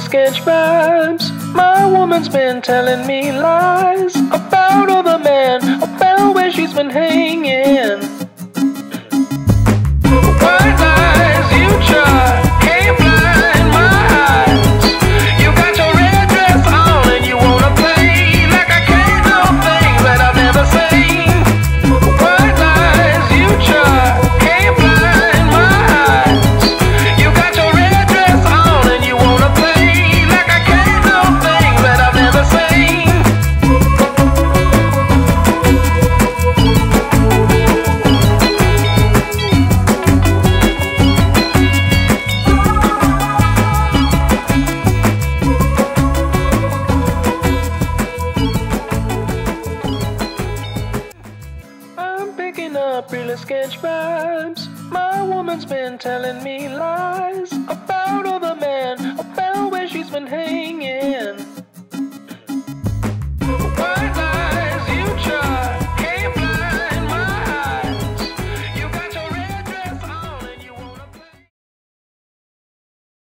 sketch vibes. My woman's been telling me lies about other men. up really sketch vibes. My woman's been telling me lies about other men, about where she's been hanging.